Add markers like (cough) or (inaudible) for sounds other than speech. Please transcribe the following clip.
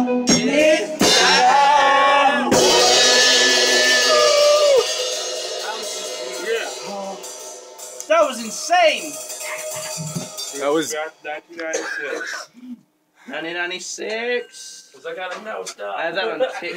It's time. That was insane. That was 1996. 1996. Because I got a now. Stop. I have that on tape. (laughs)